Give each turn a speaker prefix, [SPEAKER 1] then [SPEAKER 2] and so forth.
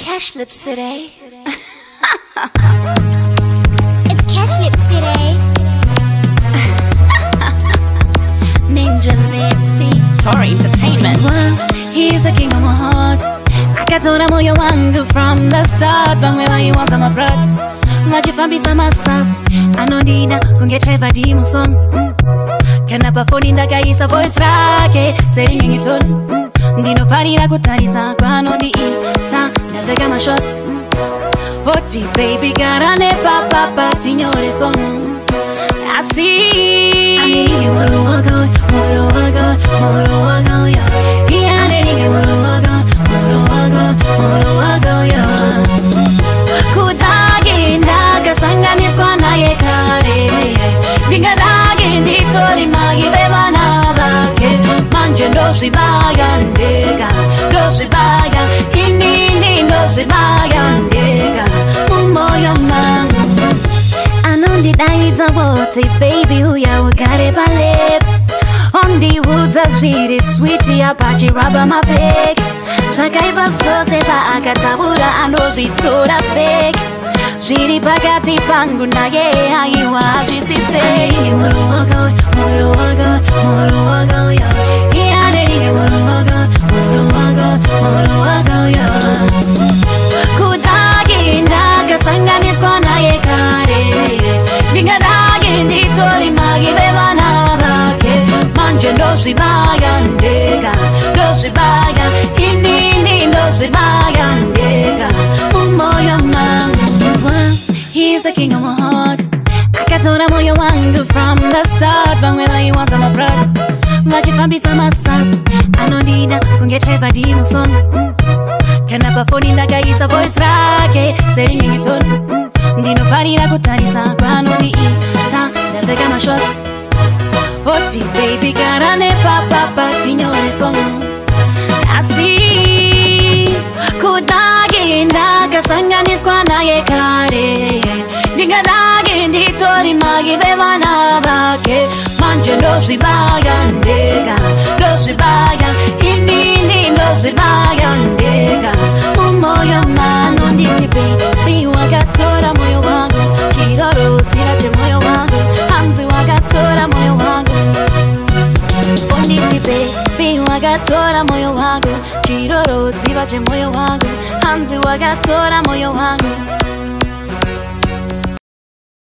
[SPEAKER 1] cash lips today. it's cash lips today. Ninja Lipsy, Tory Entertainment. Well, he's the king of my heart. I can told I'm all your one from the start. But whenever you want some approach, much if I'm some sauce. I know Dina, can get Trevor Demon song. Can I perform in the guy's voice? Rake, eh? saying you told. ndinofarira kutarisa kwanondiita ndapfeka mashot oti baby gara nepapapa tinyore somo asi ndagendagasanganiswa naye kare ndingadagenditori magive zvinje ndozvibaya ndega ndozvibaya inini ndozvibaya ndega mumoyo mangu anondidaidza kuti bebi uya ugare palep ondiudza zviri switi yapachiraba mapek zvakaiva zvose zvaakatabura anozvitora pek zviri pakati pangu naye aiwa hazvisi pek ndozvibaya ndega ndozvibaya inini ndozvibaya ndega mumoyo mangua hes the king of my heart akatora moyo wangu from the start vamwe vaiwanza mabrat vachifambisa masas anondida kunge treva dimson kana pafoni ndakaisa voice rake serinyenyitoni ndinofanira kut ati bebi gara nepapapa tinyoresomo asi kudage ndakasanganiswa naye kare ndingadage nditori mai vevana vake manje ndozvibaya ndega ndozvibaya inini ndozvibaya wagatora moyo wangu chiroro dziva chemoyo wangu hanzi wagatora moyo wangu